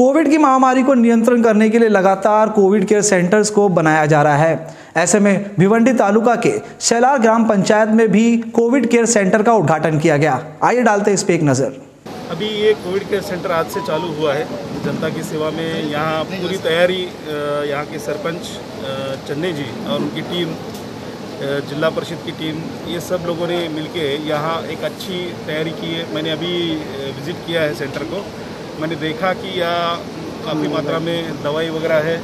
Covid की महामारी को नियंत्रण करने के लिए लगातार कोविड केयर सेंटर्स को बनाया जा रहा है। ऐसे में भिवंडी तालुका के शैलार ग्राम पंचायत में भी कोविड केयर सेंटर का उद्घाटन किया गया। आइए डालते इस पर एक नज़र। अभी ये कोविड केयर सेंटर आज से चालू हुआ है। जनता की सेवा में यहाँ पूरी तैयारी यहाँ के सरपंच चन्ने जी और उनकी टीम जिला परिषद की टीम, ये सब लोगों ने मिलके यहाँ एक अच्छी तैयारी की है। मैंने अभी विज़िट किया है सेंटर को। मैंने देखा कि यहाँ काफ़ी मात्रा में दवाई वगैरह है।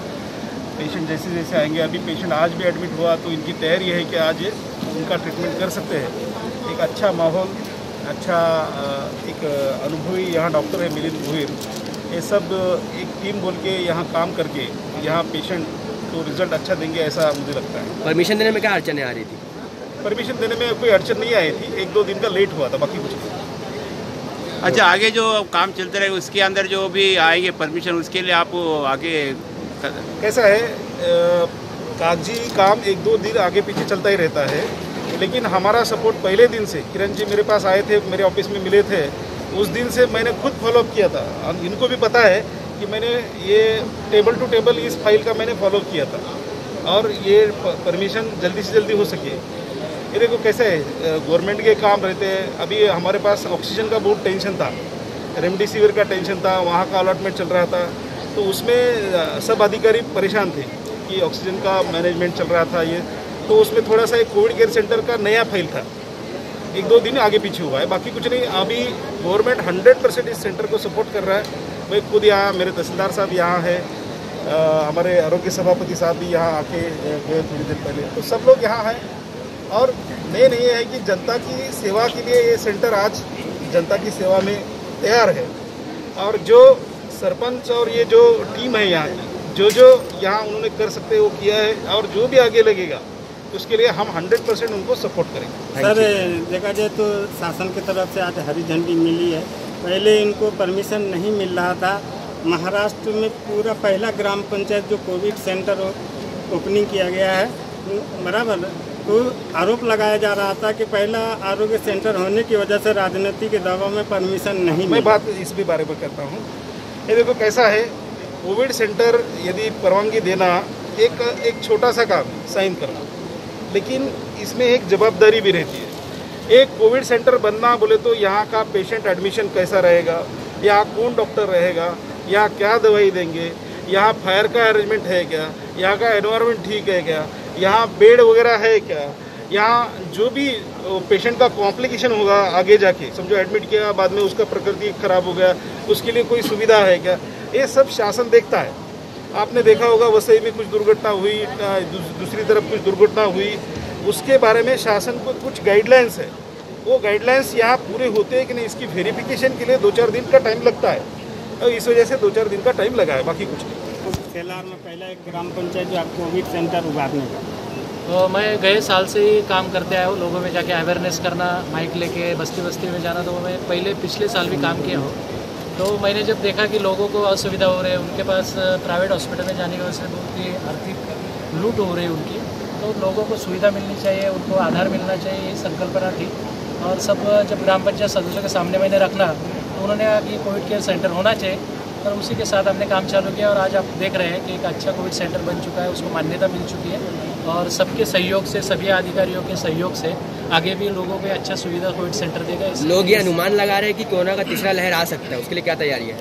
पेशेंट जैसे जैसे आएँगे अभी पेशेंट आज भी एडमिट हुआ तो इनकी तैयारी है कि आज उनका ट्रीटमेंट कर सकते हैं। एक अच्छा माहौल अच्छा एक अनुभवी यहाँ डॉक्टर है मिलिंद भुईर। ये सब एक टीम बोल के यहाँ काम करके यहाँ पेशेंट को रिज़ल्ट अच्छा देंगे ऐसा मुझे लगता है। परमिशन देने में क्या अड़चने आ रही थी? परमिशन देने में कोई अड़चन नहीं आई थी। एक दो दिन का लेट हुआ था बाकी कुछ नहीं। अच्छा आगे जो काम चलते रहे उसके अंदर जो भी आएँगे परमिशन उसके लिए आप आगे कैसा है कागज़ी काम एक दो दिन आगे पीछे चलता ही रहता है, लेकिन हमारा सपोर्ट पहले दिन से, किरण जी मेरे पास आए थे, मेरे ऑफ़िस में मिले थे, उस दिन से मैंने खुद फॉलोअप किया था। इनको भी पता है कि मैंने ये टेबल टू टेबल इस फ़ाइल का मैंने फॉलोअप किया था, और ये परमिशन जल्दी से जल्दी हो सके। ये देखो कैसे है गवर्नमेंट के काम रहते हैं। अभी हमारे पास ऑक्सीजन का बहुत टेंशन था। रेमडेसिविर का टेंशन था, वहाँ का अलॉटमेंट चल रहा था। तो उसमें सब अधिकारी परेशान थे कि ऑक्सीजन का मैनेजमेंट चल रहा था ये। तो उसमें थोड़ा सा एक कोविड केयर सेंटर का नया फ़ाइल था। एक दो दिन आगे पीछे हुआ है। बाकी कुछ नहीं, अभी गवर्नमेंट हंड्रेड परसेंट इस सेंटर को सपोर्ट कर रहा है। मैं खुद यहाँ, मेरे तहसीलदार साहब यहाँ है। हमारे आरोग्य सभापति साहब भी यहाँ आके गए थोड़ी देर पहले। तो सब लोग यहाँ हैं। और मेन ये है कि जनता की सेवा के लिए ये सेंटर आज जनता की सेवा में तैयार है। और जो सरपंच और ये जो टीम है यहाँ की जो जो यहाँ उन्होंने कर सकते वो किया है और जो भी आगे लगेगा उसके लिए हम 100 परसेंट उनको सपोर्ट करेंगे। सर देखा जाए तो शासन की तरफ़ से आज हरी झंडी मिली है। पहले इनको परमिशन नहीं मिल रहा था। महाराष्ट्र में पूरा पहला ग्राम पंचायत जो कोविड सेंटर ओपनिंग किया गया है बराबर तो आरोप लगाया जा रहा था कि पहला आरोग्य सेंटर होने की वजह से राजनीति के दबाव में परमिशन नहीं मैं बात इस भी बारे में करता हूँ। ये देखो कैसा है कोविड सेंटर यदि परवानगी देना एक एक छोटा सा काम साइन करना लेकिन इसमें एक जवाबदारी भी रहती है। एक कोविड सेंटर बनना बोले तो यहाँ का पेशेंट एडमिशन कैसा रहेगा यहाँ कौन डॉक्टर रहेगा यहाँ क्या दवाई देंगे यहाँ फायर का अरेंजमेंट है क्या यहाँ का एनवायरनमेंट ठीक है क्या यहाँ बेड वगैरह है क्या? यहाँ जो भी पेशेंट का कॉम्प्लिकेशन होगा आगे जाके, समझो एडमिट किया, बाद में उसका प्रकृति खराब हो गया, उसके लिए कोई सुविधा है क्या? ये सब शासन देखता है। आपने देखा होगा वसई में कुछ दुर्घटना हुई दूसरी तरफ़ कुछ दुर्घटना हुई। उसके बारे में शासन को कुछ गाइडलाइंस है। वो गाइडलाइंस यहाँ पूरे होते हैं कि नहीं, इसकी वेरिफिकेशन के लिए दो चार दिन का टाइम लगता है। और इस वजह से दो चार दिन का टाइम लगा है, बाकी कुछ नहीं। सेलार में पहला एक ग्राम पंचायत जो आपको कोविड सेंटर उभारने का तो मैं गए साल से ही काम करते आया हूँ, लोगों में जाके अवेयरनेस करना माइक लेके बस्ती बस्ती में जाना तो मैं पहले पिछले साल भी काम किया हूँ। तो मैंने जब देखा कि लोगों को असुविधा हो रही है, उनके पास प्राइवेट हॉस्पिटल में जाने की वजह से ही आर्थिक लूट हो रही है उनकी तो लोगों को सुविधा मिलनी चाहिए, उनको आधार मिलना चाहिए, ये संकल्पना थी। और सब जब ग्राम पंचायत सदस्यों के सामने मैंने रखना तो उन्होंने कहा कि कोविड केयर सेंटर होना चाहिए और उसी के साथ हमने काम चालू किया और आज आप देख रहे हैं कि एक अच्छा कोविड सेंटर बन चुका है उसको मान्यता मिल चुकी है और सबके सहयोग से सभी अधिकारियों के सहयोग से आगे भी लोगों को अच्छा सुविधा कोविड सेंटर देगा। लोग ये अनुमान लगा रहे हैं कि कोरोना का तीसरा लहर आ सकता है उसके लिए क्या तैयारी है?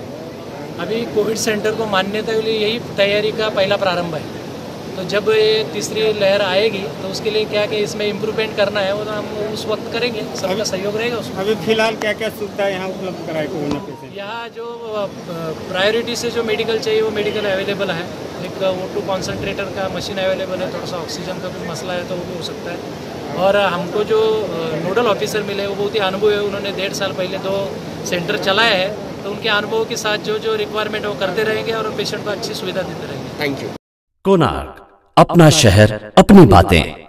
अभी कोविड सेंटर को मान्यता के लिए यही तैयारी का पहला प्रारंभ है। तो जब ये तीसरी लहर आएगी तो उसके लिए क्या क्या इसमें इम्प्रूवमेंट करना है वो तो हम उस वक्त करेंगे सबका सहयोग रहेगा उसमें। अभी फ़िलहाल क्या क्या सुविधा यहाँ उपलब्ध कराए कोरोना पेशेंट यहाँ जो प्रायोरिटी से जो मेडिकल चाहिए वो मेडिकल अवेलेबल है। एक वो टू कॉन्सेंट्रेटर का मशीन अवेलेबल है थोड़ा सा ऑक्सीजन का भी मसला है तो वो भी हो सकता है। और हमको जो नोडल ऑफिसर मिले वो बहुत ही अनुभव है। उन्होंने डेढ़ साल पहले दो सेंटर चलाया है तो उनके अनुभव के साथ जो जो रिक्वायरमेंट है वो करते रहेंगे और पेशेंट को अच्छी सुविधा देते रहेंगे। थैंक यू कोनार्क अपना शहर अपनी बातें।